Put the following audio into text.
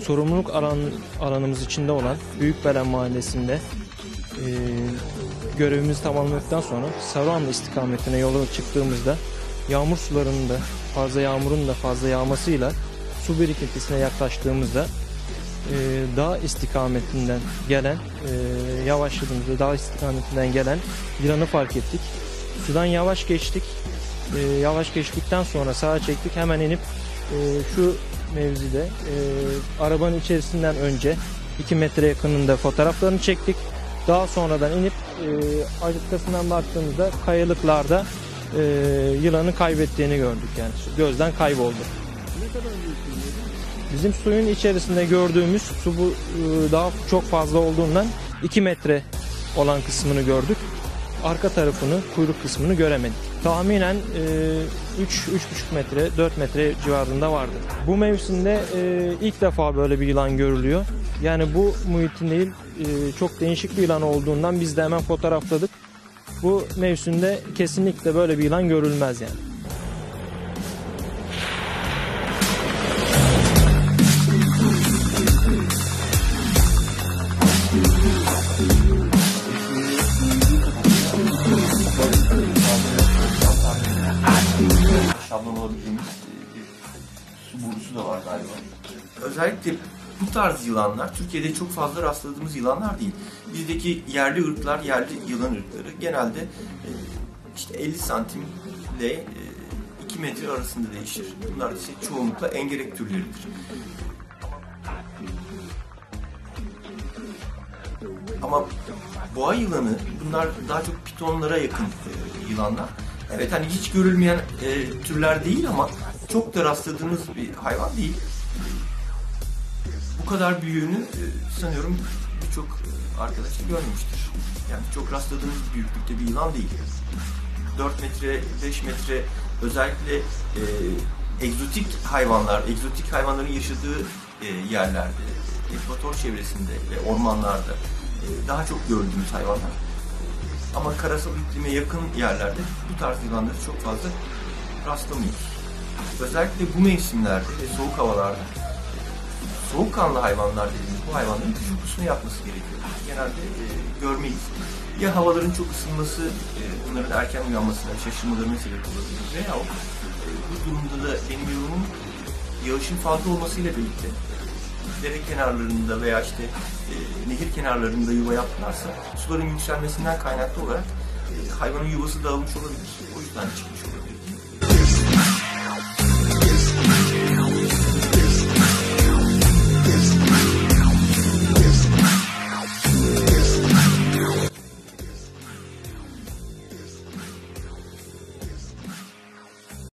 Sorumluluk alan, alanımız içinde olan Büyük Büyükbelen Mahallesi'nde e, görevimizi tamamladıktan sonra Saruhanlı istikametine yola çıktığımızda yağmur sularının da fazla yağmurun da fazla yağmasıyla su birikintisine yaklaştığımızda e, dağ istikametinden gelen e, yavaşladığımızda dağ istikametinden gelen yılanı fark ettik. Sudan yavaş geçtik. E, yavaş geçtikten sonra sağa çektik. Hemen inip e, şu mevzide e, arabanın içerisinden önce 2 metre yakınında fotoğraflarını çektik. Daha sonradan inip e, arkasından baktığımızda kayalıklarda e, yılanı kaybettiğini gördük yani gözden kayboldu. Bizim suyun içerisinde gördüğümüz su bu e, daha çok fazla olduğundan 2 metre olan kısmını gördük. Arka tarafını, kuyruk kısmını göremedik. Tahminen 3-3,5 metre, 4 metre civarında vardı. Bu mevsimde e, ilk defa böyle bir yılan görülüyor. Yani bu muhitin değil, e, çok değişik bir yılan olduğundan biz de hemen fotoğrafladık. Bu mevsimde kesinlikle böyle bir yılan görülmez yani. şablon olabildiğimiz borusu da var galiba. Özellikle bu tarz yılanlar Türkiye'de çok fazla rastladığımız yılanlar değil. Bizdeki yerli ırklar, yerli yılan ırkları genelde e, işte 50 santim ile 2 metre arasında değişir. Bunlar ise çoğunlukla engerek türleridir. Ama boğa yılanı bunlar daha çok pitonlara yakın e, yılanlar. Evet hani hiç görülmeyen e, türler değil ama çok da rastladığımız bir hayvan değil. Bu kadar büyüğünü e, sanıyorum birçok e, arkadaş da görmemiştir. Yani çok rastladığımız büyüklükte bir yılan değil. 4 metre, 5 metre özellikle e, egzotik hayvanlar, egzotik hayvanların yaşadığı e, yerlerde, ekvator çevresinde ve ormanlarda e, daha çok gördüğümüz hayvanlar. Ama karasal iklime yakın yerlerde bu tarz yılanları çok fazla rastlamıyoruz. Özellikle bu mevsimlerde ve soğuk havalarda soğukkanlı hayvanlar dediğimiz bu hayvanların kış uykusunu yapması gerekiyor. Genelde e, görmeyiz. Ya havaların çok ısınması e, bunların erken uyanmasına, şaşırmalarına sebep olabilir veya e, bu durumda da benim yorumum yağışın fazla olmasıyla birlikte dere kenarlarında veya işte e, nehir kenarlarında yuva yaptılarsa suların yükselmesinden kaynaklı olarak e, hayvanın yuvası dağılmış olabilir. O yüzden çıkmış olabilir.